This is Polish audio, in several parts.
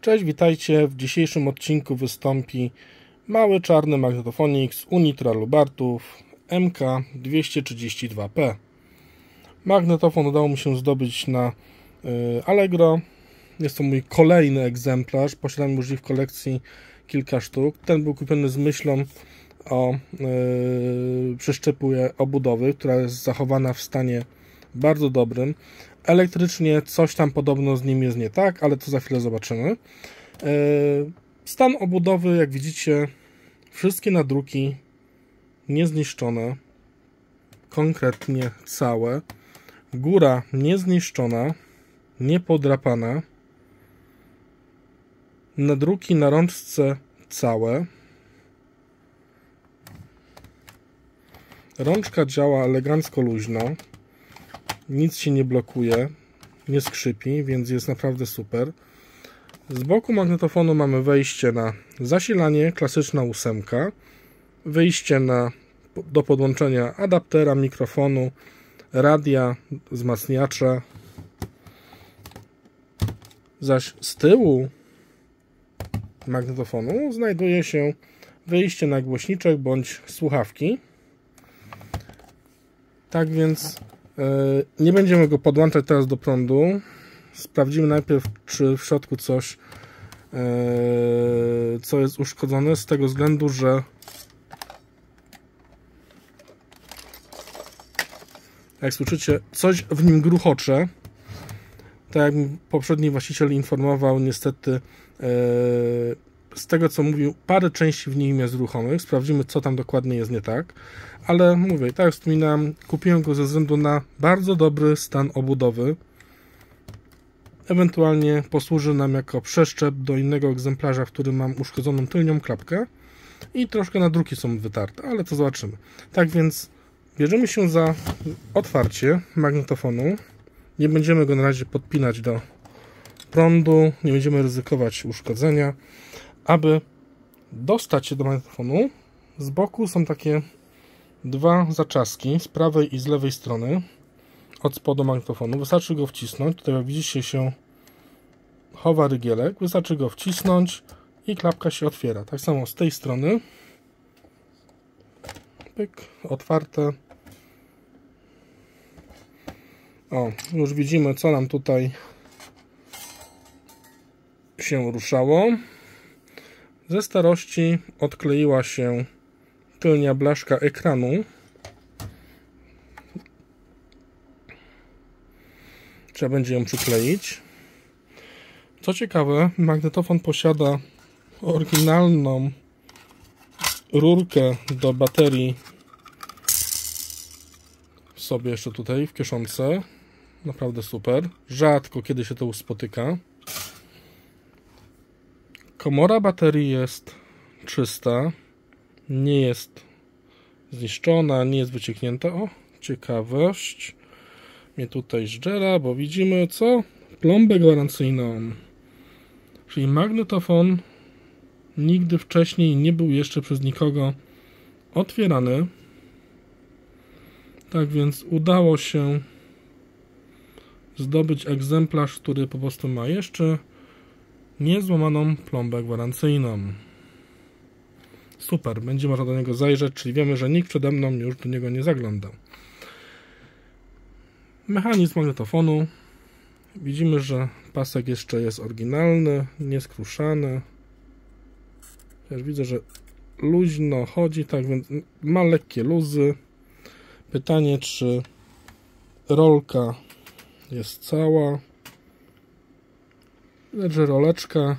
Cześć, witajcie. W dzisiejszym odcinku wystąpi mały czarny magnetofonix Unitra Lubartów MK232P. Magnetofon udało mi się zdobyć na y, Allegro. Jest to mój kolejny egzemplarz. Posiadam już w kolekcji kilka sztuk. Ten był kupiony z myślą o yy, przeszczepu obudowy, która jest zachowana w stanie bardzo dobrym. Elektrycznie coś tam podobno z nim jest nie tak, ale to za chwilę zobaczymy. Yy, stan obudowy, jak widzicie, wszystkie nadruki niezniszczone, konkretnie całe. Góra niezniszczona, niepodrapana. Nadruki na rączce całe. Rączka działa elegancko luźno. Nic się nie blokuje, nie skrzypi, więc jest naprawdę super. Z boku magnetofonu mamy wejście na zasilanie, klasyczna ósemka, wyjście na, do podłączenia adaptera, mikrofonu, radia, wzmacniacza. Zaś z tyłu magnetofonu znajduje się wyjście na głośniczek bądź słuchawki. Tak więc nie będziemy go podłączać teraz do prądu. Sprawdzimy najpierw, czy w środku coś, yy, co jest uszkodzone, z tego względu, że jak słyszycie, coś w nim gruchocze. Tak jak poprzedni właściciel informował, niestety yy, z tego co mówił, parę części w nim jest ruchomych. Sprawdzimy, co tam dokładnie jest nie tak. Ale mówię, tak jak wspominałem, kupiłem go ze względu na bardzo dobry stan obudowy. Ewentualnie posłuży nam jako przeszczep do innego egzemplarza, w którym mam uszkodzoną tylnią klapkę. I troszkę nadruki są wytarte, ale to zobaczymy. Tak więc bierzemy się za otwarcie magnetofonu. Nie będziemy go na razie podpinać do prądu, nie będziemy ryzykować uszkodzenia. Aby dostać się do magnetofonu, z boku są takie dwa zaczaski z prawej i z lewej strony od spodu magnetofonu. Wystarczy go wcisnąć. Tutaj jak widzicie się chowa rygielek. Wystarczy go wcisnąć i klapka się otwiera. Tak samo z tej strony. Pyk, otwarte. O, już widzimy co nam tutaj się ruszało. Ze starości odkleiła się tylnia blaszka ekranu. Trzeba będzie ją przykleić. Co ciekawe, magnetofon posiada oryginalną rurkę do baterii sobie jeszcze tutaj w kieszonce. Naprawdę super. Rzadko kiedy się to spotyka. Komora baterii jest czysta, nie jest zniszczona, nie jest wycieknięta. O, ciekawość mnie tutaj zżera, bo widzimy co? Plombę gwarancyjną. Czyli magnetofon nigdy wcześniej nie był jeszcze przez nikogo otwierany. Tak więc udało się zdobyć egzemplarz, który po prostu ma jeszcze niezłamaną plombę gwarancyjną. Super, będzie można do niego zajrzeć, czyli wiemy, że nikt przede mną już do niego nie zaglądał. Mechanizm magnetofonu. Widzimy, że pasek jeszcze jest oryginalny, nieskruszany. Też widzę, że luźno chodzi, tak więc ma lekkie luzy. Pytanie, czy rolka jest cała. Że roleczka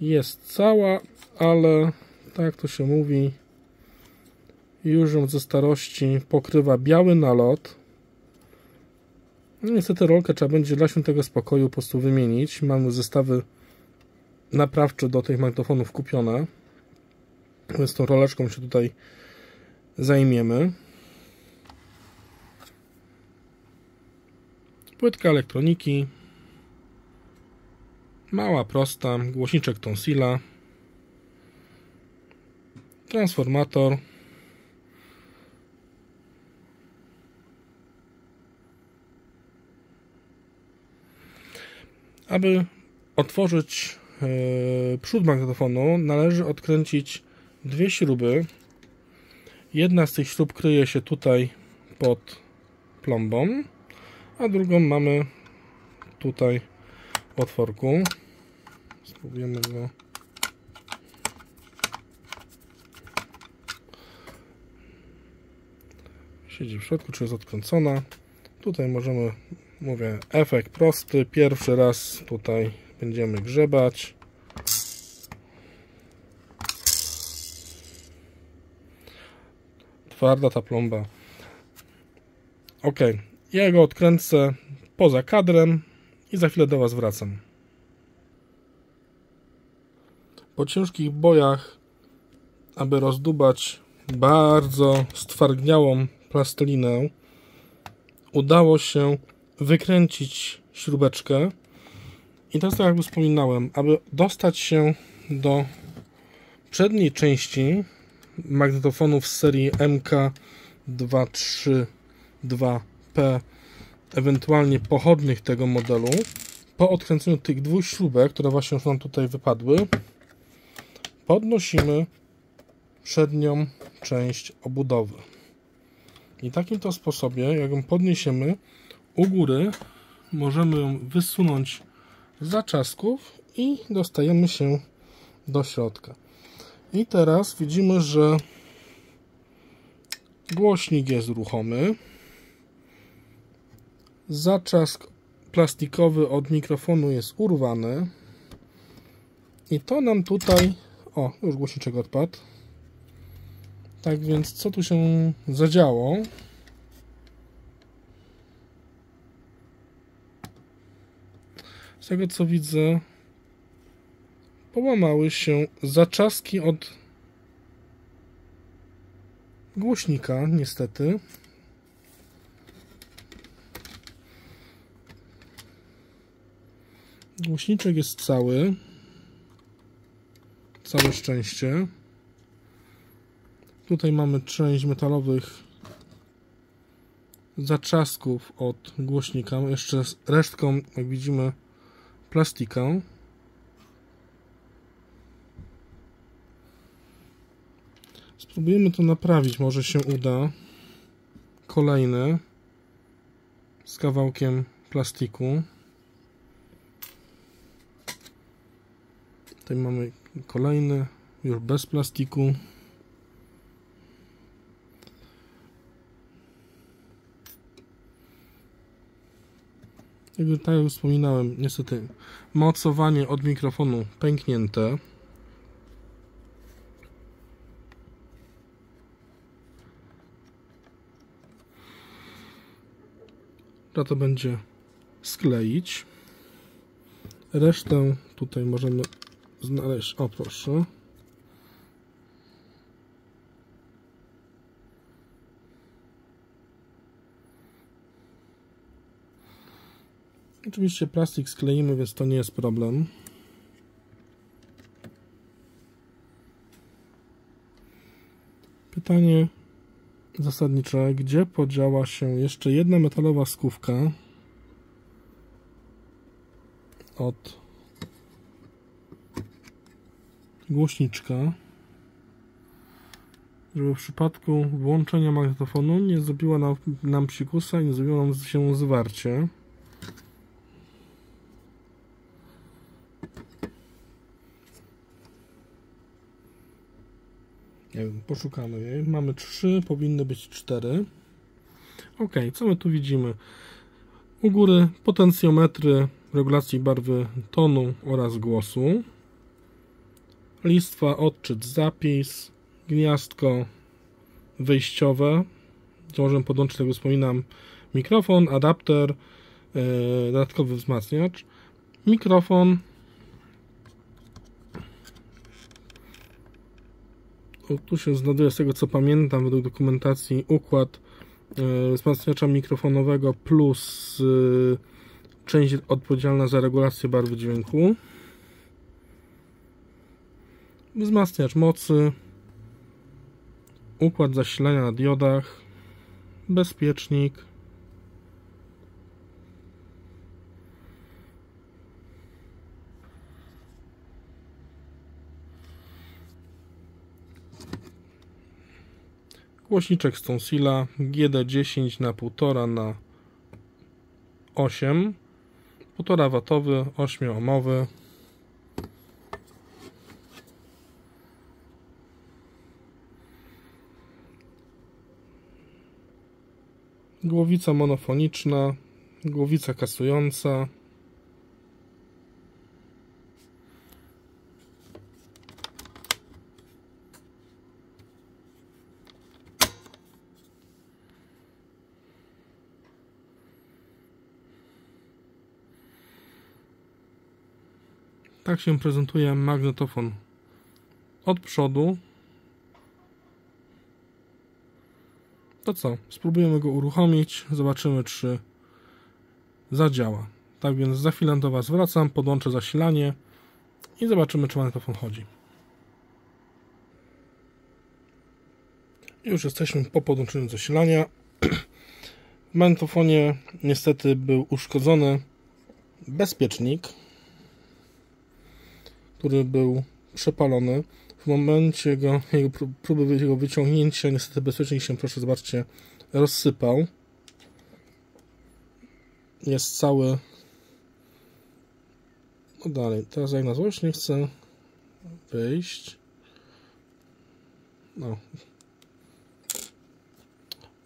jest cała, ale tak to się mówi, już ją ze starości pokrywa biały nalot. No niestety rolkę trzeba będzie dla świętego spokoju po prostu wymienić. Mamy zestawy naprawcze do tych magnetofonów kupione. Więc tą roleczką się tutaj zajmiemy. Płytka elektroniki. Mała, prosta. Głośniczek tonsila. Transformator. Aby otworzyć yy, przód magnetofonu, należy odkręcić dwie śruby. Jedna z tych śrub kryje się tutaj pod plombą, a drugą mamy tutaj otworku. Spróbujemy go siedzi w środku, czy jest odkręcona. Tutaj możemy, mówię, efekt prosty. Pierwszy raz tutaj będziemy grzebać. Twarda ta plomba. Ok, ja go odkręcę poza kadrem i za chwilę do Was wracam. Po ciężkich bojach, aby rozdubać bardzo stwardniałą plastelinę, udało się wykręcić śrubeczkę i to jest tak jak wspominałem, aby dostać się do przedniej części magnetofonów z serii MK232P ewentualnie pochodnych tego modelu po odkręceniu tych dwóch śrubek, które właśnie już nam tutaj wypadły podnosimy przednią część obudowy i takim to sposobie, jak ją podniesiemy, u góry możemy ją wysunąć z zaczasków i dostajemy się do środka. I teraz widzimy, że głośnik jest ruchomy. Zaczask plastikowy od mikrofonu jest urwany. I to nam tutaj... O, już głośniczek odpadł. Tak więc co tu się zadziało? Z tego co widzę, połamały się zaczaski od głośnika, niestety. Głośniczek jest cały. Całe szczęście. Tutaj mamy część metalowych zaczasków od głośnika. Jeszcze z resztką, jak widzimy, plastikę. Spróbujemy to naprawić, może się uda. Kolejny z kawałkiem plastiku. Tutaj mamy kolejny, już bez plastiku. Jak tak jak wspominałem, niestety mocowanie od mikrofonu pęknięte. Trzeba to będzie skleić. Resztę tutaj możemy znaleźć. O proszę. Oczywiście plastik skleimy, więc to nie jest problem. Pytanie zasadnicze, gdzie podziała się jeszcze jedna metalowa skówka od głośniczka, żeby w przypadku włączenia magnetofonu nie zrobiła nam, nam psikusa i nie zrobiło nam się zwarcie. poszukamy jej. Mamy trzy, powinny być cztery. Ok, co my tu widzimy? U góry potencjometry regulacji barwy tonu oraz głosu. Listwa, odczyt, zapis, gniazdko wyjściowe. To możemy podłączyć, jak wspominam, mikrofon, adapter, yy, dodatkowy wzmacniacz, mikrofon, tu się znajduje, z tego co pamiętam, według dokumentacji, układ e, wzmacniacza mikrofonowego plus e, część odpowiedzialna za regulację barwy dźwięku wzmacniacz mocy, układ zasilania na diodach, bezpiecznik, głośniczek Stonsila GD10 na 1,5 na 8 1,5 watowy 8 ohmowy głowica monofoniczna głowica kasująca Tak się prezentuje magnetofon od przodu. To co? Spróbujemy go uruchomić, zobaczymy czy zadziała. Tak więc za chwilę do Was wracam, podłączę zasilanie i zobaczymy czy magnetofon chodzi. Już jesteśmy po podłączeniu zasilania. W magnetofonie niestety był uszkodzony bezpiecznik który był przepalony. W momencie jego, jego próby jego wyciągnięcia, niestety bezpiecznie się, proszę zobaczcie, rozsypał. Jest cały. No dalej, teraz jak na złość nie chcę wyjść. No.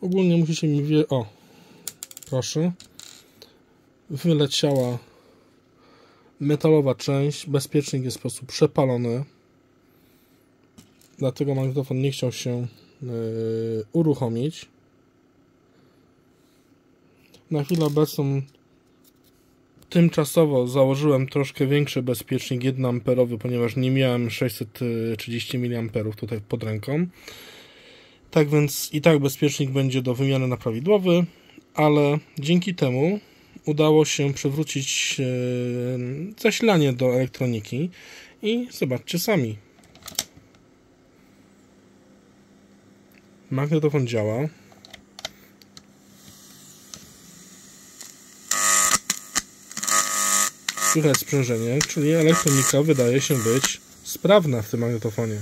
Ogólnie musicie mi wie... O, proszę. Wyleciała metalowa część, bezpiecznik jest po prostu przepalony. Dlatego magnetofon nie chciał się yy, uruchomić. Na chwilę obecną tymczasowo założyłem troszkę większy bezpiecznik 1 amperowy, ponieważ nie miałem 630 mA tutaj pod ręką. Tak więc i tak bezpiecznik będzie do wymiany na prawidłowy, ale dzięki temu udało się przywrócić e, zasilanie do elektroniki i zobaczcie sami. Magnetofon działa. Słychać sprzężenie, czyli elektronika wydaje się być sprawna w tym magnetofonie.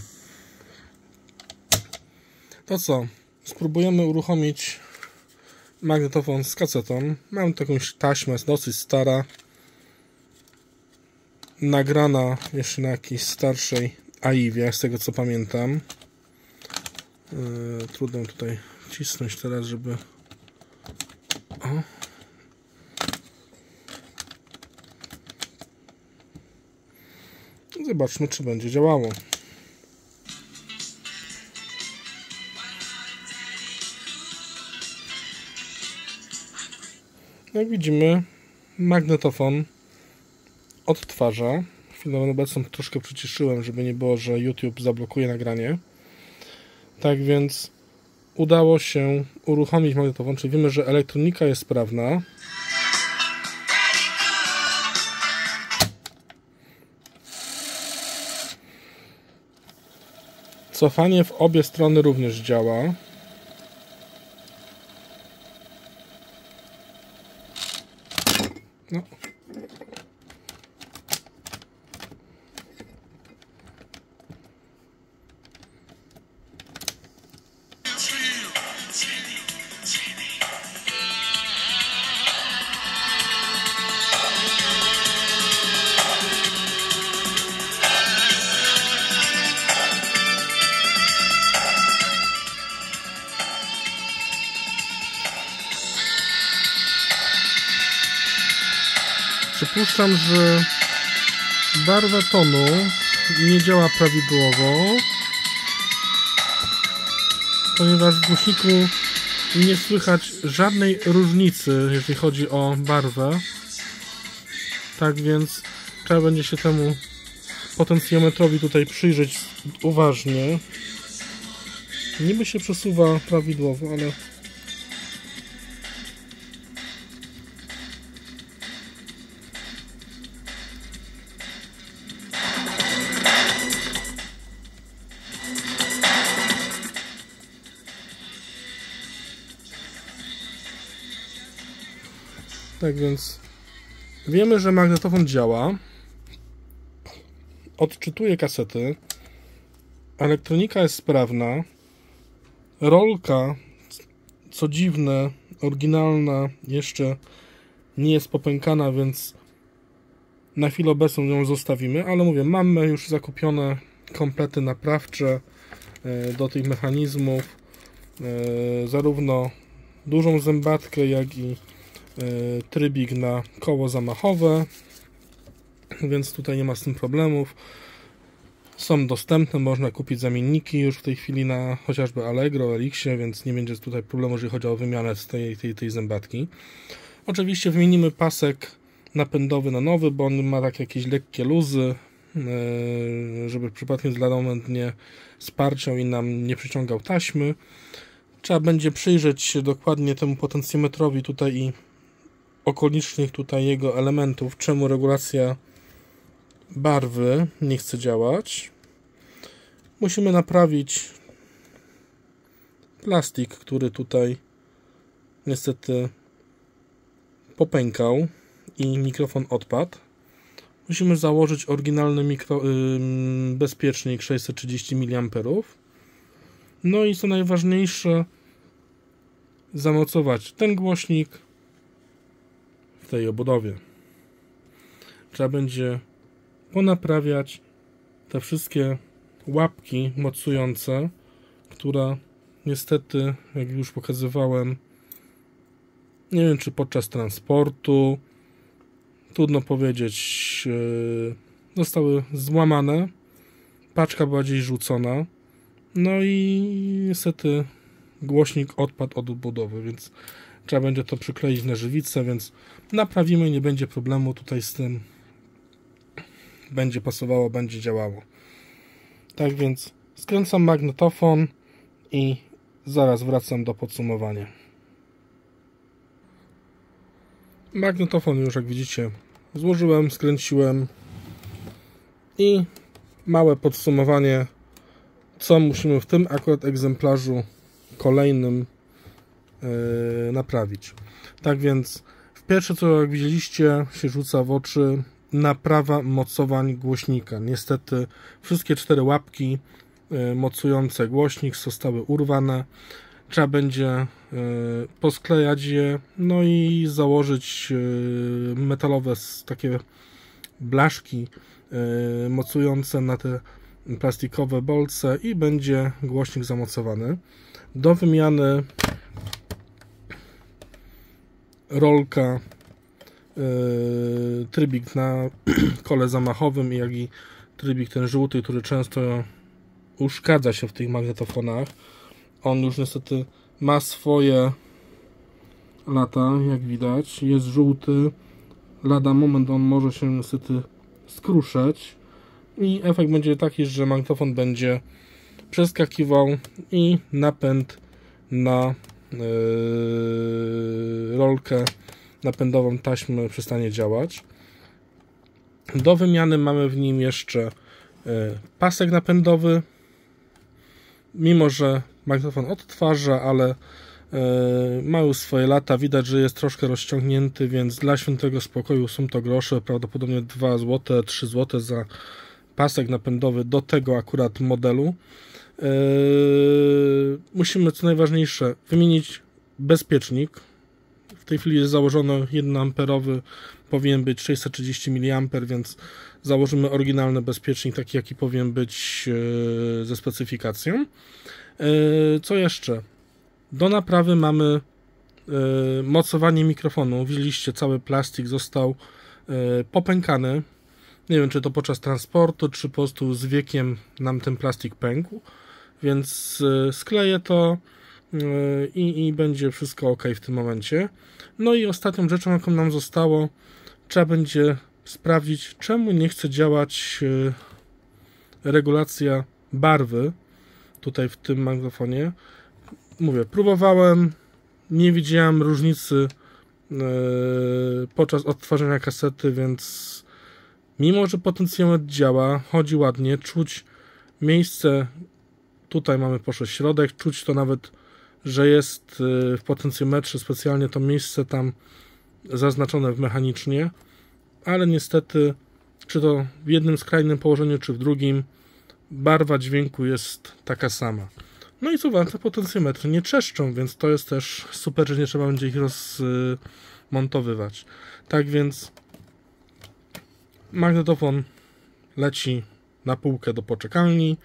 To co? Spróbujemy uruchomić magnetofon z kasetą. Mam taką taśmę, jest dosyć stara. Nagrana jeszcze na jakiejś starszej AIWie, z tego co pamiętam. Yy, trudno tutaj wcisnąć teraz, żeby... O. Zobaczmy, czy będzie działało. Jak widzimy, magnetofon odtwarza. Chwilę obecną troszkę przyciszyłem, żeby nie było, że YouTube zablokuje nagranie. Tak więc udało się uruchomić magnetofon, czyli wiemy, że elektronika jest sprawna. Cofanie w obie strony również działa. No. Przypuszczam, że barwa tonu nie działa prawidłowo, ponieważ w głośniku nie słychać żadnej różnicy, jeśli chodzi o barwę. Tak więc trzeba będzie się temu potencjometrowi tutaj przyjrzeć uważnie. Niby się przesuwa prawidłowo, ale Tak więc wiemy, że magnetofon działa. Odczytuje kasety. Elektronika jest sprawna. Rolka, co dziwne, oryginalna, jeszcze nie jest popękana, więc na chwilę obecną ją zostawimy, ale mówię, mamy już zakupione komplety naprawcze e, do tych mechanizmów, e, zarówno dużą zębatkę, jak i trybik na koło zamachowe, więc tutaj nie ma z tym problemów. Są dostępne, można kupić zamienniki już w tej chwili na chociażby Allegro, Elixie, więc nie będzie tutaj problemu, jeżeli chodzi o wymianę tej, tej, tej zębatki. Oczywiście wymienimy pasek napędowy na nowy, bo on ma takie jakieś lekkie luzy, e, żeby przypadkiem z moment nie sparciał i nam nie przyciągał taśmy. Trzeba będzie przyjrzeć się dokładnie temu potencjometrowi tutaj i okolicznych tutaj jego elementów, czemu regulacja barwy nie chce działać. Musimy naprawić plastik, który tutaj niestety popękał i mikrofon odpadł. Musimy założyć oryginalny mikro, yy, bezpiecznik 630 mA. No i co najważniejsze, zamocować ten głośnik tej obudowie. Trzeba będzie ponaprawiać te wszystkie łapki mocujące, która niestety, jak już pokazywałem, nie wiem czy podczas transportu, trudno powiedzieć, yy, zostały złamane, paczka była gdzieś rzucona, no i niestety głośnik odpadł od odbudowy, więc trzeba będzie to przykleić na żywicę, więc naprawimy, nie będzie problemu tutaj z tym będzie pasowało, będzie działało. Tak więc skręcam magnetofon i zaraz wracam do podsumowania. Magnetofon już jak widzicie złożyłem, skręciłem i małe podsumowanie co musimy w tym akurat egzemplarzu kolejnym naprawić. Tak więc w pierwsze co jak widzieliście się rzuca w oczy naprawa mocowań głośnika. Niestety wszystkie cztery łapki e, mocujące głośnik zostały urwane. Trzeba będzie e, posklejać je, no i założyć metalowe takie blaszki mocujące na te plastikowe bolce i będzie głośnik zamocowany. Do wymiany rolka E, trybik na kole zamachowym, jak i trybik ten żółty, który często uszkadza się w tych magnetofonach. On już niestety ma swoje lata, jak widać. Jest żółty. Lada moment on może się niestety skruszać i efekt będzie taki, że magnetofon będzie przeskakiwał i napęd na rolkę napędową taśmę przestanie działać. Do wymiany mamy w nim jeszcze e, pasek napędowy. Mimo, że magnetofon odtwarza, ale e, ma już swoje lata. Widać, że jest troszkę rozciągnięty, więc dla świętego spokoju są to grosze. Prawdopodobnie 2 zł, 3 zł za pasek napędowy do tego akurat modelu. E, musimy, co najważniejsze, wymienić bezpiecznik tej chwili jest założony 1 amperowy, powinien być 630 mA, więc założymy oryginalny bezpiecznik, taki jaki powinien być e, ze specyfikacją. E, co jeszcze? Do naprawy mamy mocowanie mikrofonu. Widzieliście, cały plastik został popękany. Nie wiem, czy to podczas transportu, czy po prostu z wiekiem nam ten plastik pękł. Więc skleję to i, i będzie wszystko ok w tym momencie. No i ostatnią rzeczą, jaką nam zostało, trzeba będzie sprawdzić, czemu nie chce działać e, regulacja barwy tutaj w tym magnefonie. Mówię, próbowałem, nie widziałem różnicy e, podczas odtwarzania kasety, więc mimo, że potencjometr działa, chodzi ładnie, czuć miejsce, tutaj mamy poszło środek, czuć to nawet że jest y, w potencjometrze specjalnie to miejsce tam zaznaczone mechanicznie, ale niestety, czy to w jednym skrajnym położeniu, czy w drugim, barwa dźwięku jest taka sama. No i co ważne, potencjometry nie trzeszczą, więc to jest też super, że nie trzeba będzie ich rozmontowywać. Tak więc magnetofon leci na półkę do poczekalni.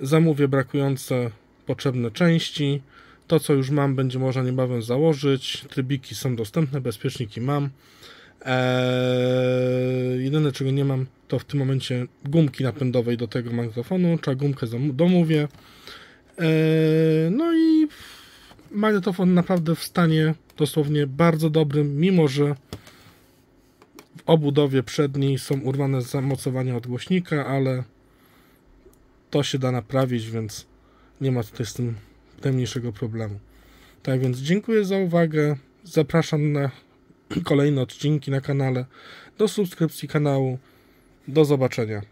Zamówię brakujące potrzebne części. To, co już mam, będzie można niebawem założyć. Trybiki są dostępne, bezpieczniki mam. Eee, jedyne, czego nie mam, to w tym momencie gumki napędowej do tego magnetofonu. Trzeba gumkę domówię. Eee, no i magnetofon naprawdę w stanie dosłownie bardzo dobrym, mimo że w obudowie przedniej są urwane zamocowania od głośnika, ale to się da naprawić, więc nie ma tutaj z tym najmniejszego problemu. Tak więc dziękuję za uwagę. Zapraszam na kolejne odcinki na kanale, do subskrypcji kanału. Do zobaczenia.